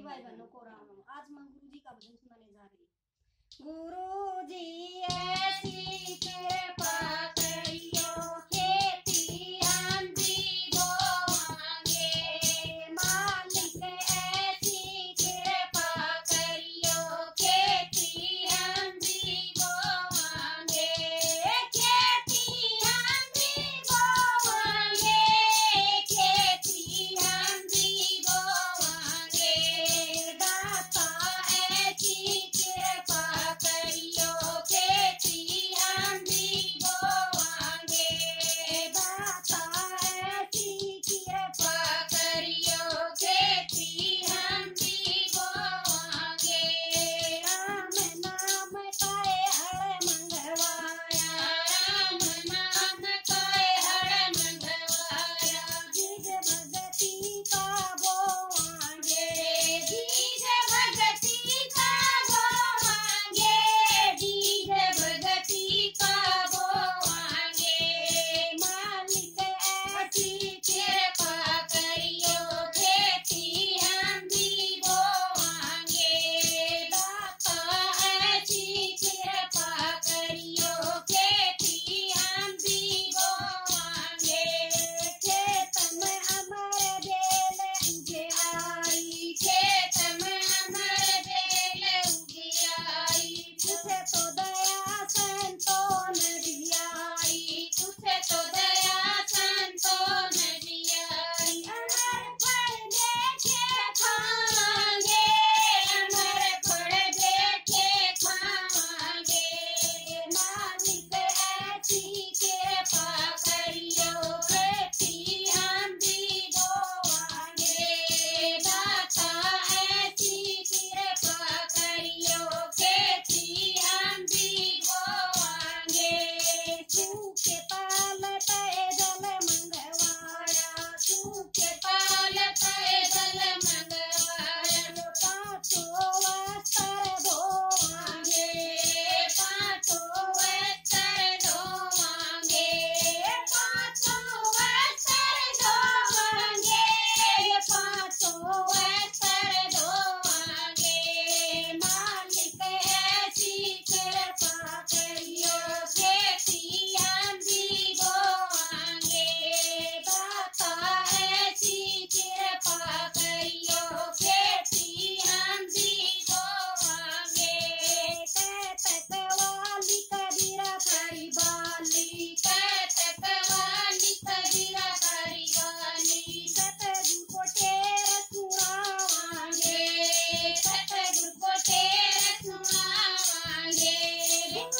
सभी भाई बहनों को राम आज मैं गुरु जी का भजन सुनाने जा रही गुरु जी कृपा tudo que é Thank you.